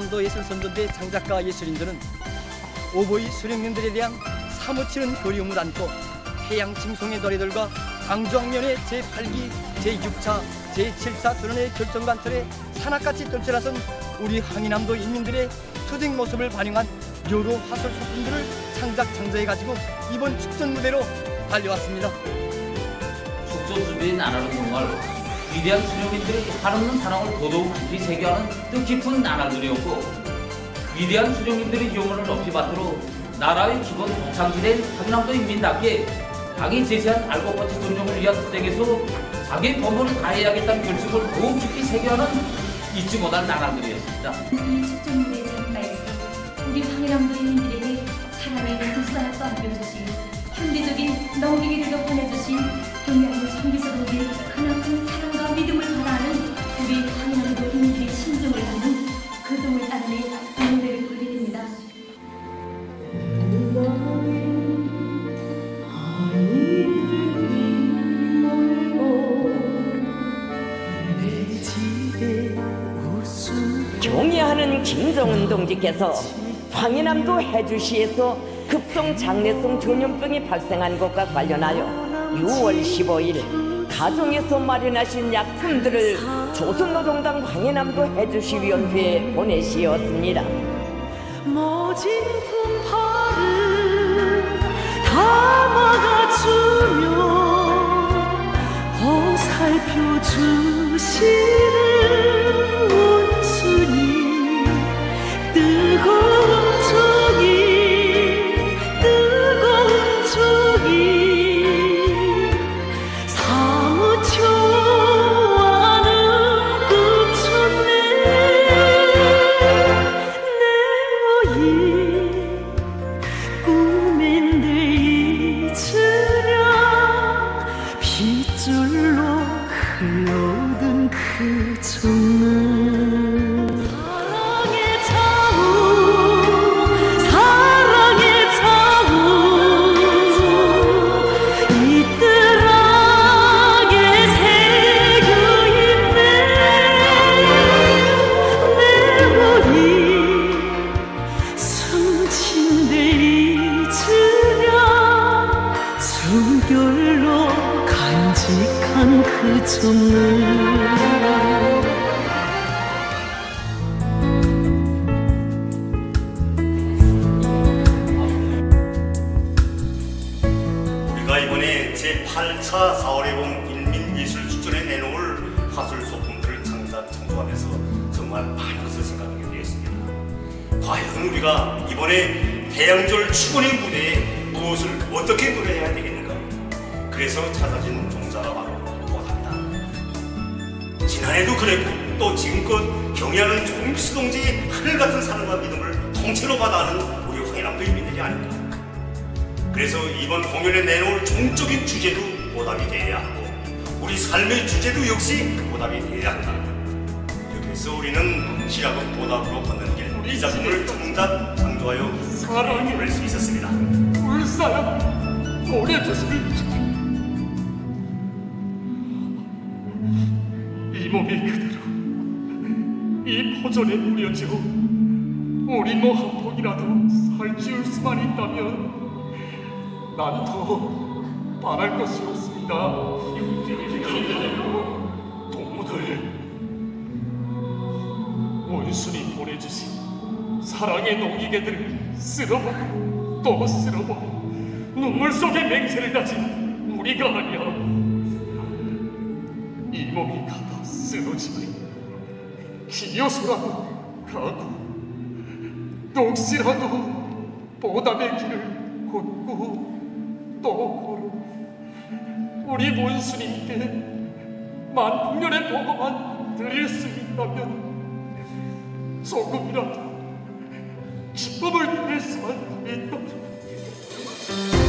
한국문화예술 선전대 장작가 예술인들은 오보이 수령님들에 대한 사무치는 그리움을 안고 해양 짐송의 노래들과 강주왕면의 제8기, 제6차, 제7차 도련의 결정관철에 산악같이 떨쳐나선 우리 항인함도 인민들의 투쟁 모습을 반영한 여러 화설 소품들을 창작 창조해가지고 이번 축전 무대로 달려왔습니다. 축전 준비에 나라는 정말 위대한 수령님들이 한없는 사랑을 더더욱 깊이 새겨하는 뜻깊은 나라들이었고 위대한 수령님들의 유물을 높이 받들어 나라의 기본 도창지된 항남도 인민답게 당이 제시한 알곡같이 존중을 위한 투쟁에서 자기 본분을 다해야겠다는 결심을 더욱 깊이 새겨하는 잊지 못할 참가해서 우리 황해남도 인민들에게 사랑의 불쌍함도 안겨주신 현대적인 넘기기를 보내주신 경량의 정비서동의 그나큰 사랑 경애하는 김정은 동지께서 황해남도 해주시에서 급성 장내성 전염병이 발생한 것과 관련하여 6월 15일 가정에서 마련하신 약품들을 조선노동당 황해남도 해주시위원회에 보내시었습니다. 모진 분파를 담아가주며 보살펴 주시 정말 것을 생각하게 되었습니다. 과연 우리가 이번에 대양절 축원의 무대에 무엇을 어떻게 노래해야 되겠는가? 그래서 찾아진 종자가 바로 보답이다. 지난해도 그랬고 또 지금껏 경의하는 종비수 동지의 하늘 같은 사랑과 믿음을 통째로 받아하는 우리 황해남도 인민들이 아닐까. 그래서 이번 공연에 내놓을 종적인 주제도 보답이 되어야 하고 우리 삶의 주제도 역시 보답이 되어야 한다. 해서 우리는 시작은 보답으로 걷는 길 이 작품을 창작, 창조하여 사랑이 될수 있었습니다. 울사야 보내주시면 이 몸이 그대로 이 포전에 무려져 우리 뭐한 폭이라도 살찌울 수만 있다면 난 더 바랄 것이 없습니다. 동무들 사랑의 농기계들을 쓸어보고 또 쓸어보고 눈물 속에 맹세를 다진 우리가 아니야 이 몸이 가다 쓰러지면 기어서라도 가고 녹시라도 보답의 길을 걷고 또 걸어. 우리 원수님께 만풍년의 보고만 드릴 수 있다면 조금이라도 축복을 위해서만 믿던